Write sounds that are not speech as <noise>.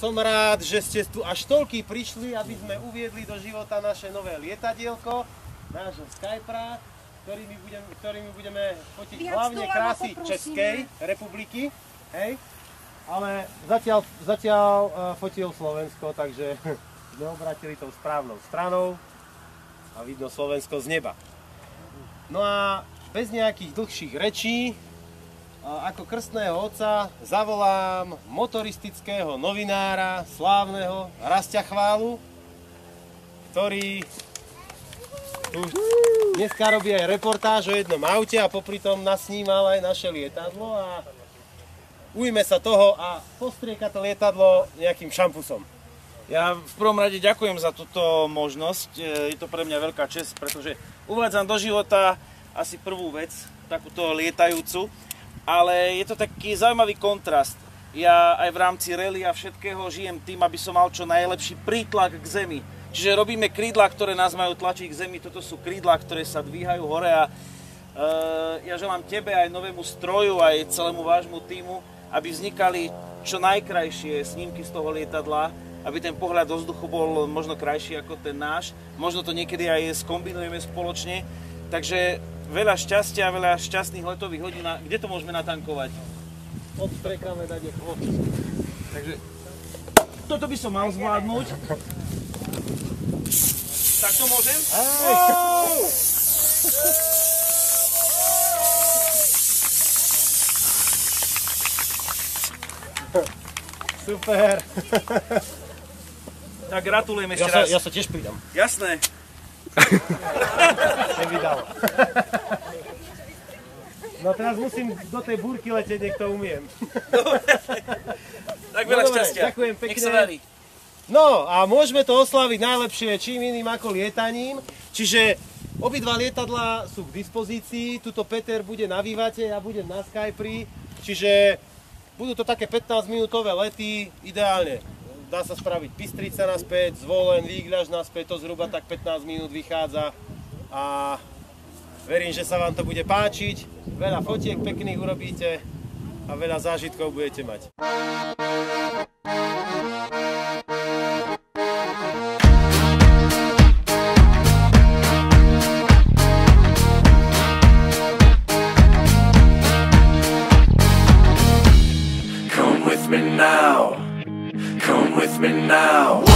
som rád, že ste tu až toľky prišli, aby sme uviedli do života naše nové lietadielko, nášho Skypera, ktorými budeme, ktorými budeme fotiť Viac hlavne krásy poprosíme. Českej republiky. Hej? Ale zatiaľ, zatiaľ uh, fotil Slovensko, takže <laughs> sme obratili tou správnou stranou a vidno Slovensko z neba. No a bez nejakých dlhších rečí, ako krstného otca zavolám motoristického novinára, slávneho Rastia Chválu, ktorý tu dneska robí aj reportáž o jednom aute a popri tom nasnímal aj naše lietadlo a ujme sa toho a postrieka to lietadlo nejakým šampusom. Ja v prvom rade ďakujem za túto možnosť. E, Je to pre mňa veľká čest, pretože uvádzam do života asi prvú vec, takúto lietajúcu, ale je to taký zaujímavý kontrast. Ja aj v rámci rally a všetkého žijem tým, aby som mal čo najlepší prítlak k zemi. Čiže robíme krídla, ktoré nás majú tlačiť k zemi. Toto sú krídla, ktoré sa dvíhajú hore a e, ja želám tebe aj novému stroju, aj celému vášmu týmu, aby vznikali čo najkrajšie snímky z toho lietadla, aby ten pohľad do vzduchu bol možno krajší ako ten náš. Možno to niekedy aj skombinujeme spoločne. Takže veľa šťastia, veľa šťastných letových hodín. A kde to môžeme natankovať? Odstrekáme dať chvost. Takže toto by som mal zvládnuť. Tak to môžem? Super. Tak gratulujem ešte Ja sa, raz. ja sa tiež pridám. Jasné. Nevydalo. No teraz musím do tej búrky letieť, nech to umiem. <laughs> Tak No veľa dobre, šťastia. ďakujem Nech pekne. sa darí. No a môžeme to oslaviť najlepšie čím iným ako lietaním. Čiže obidva lietadla sú k dispozícii. Tuto Peter bude na vývate, ja budem na Skypri. Čiže budú to také 15 minútové lety, ideálne. Dá sa spraviť Pistrica naspäť, zvolen, výgľaž naspäť, to zhruba tak 15 minút vychádza. A verím, že sa vám to bude páčiť. Veľa fotiek pekných urobíte a veľa zážitkov budete mať. Come with me now. With me now.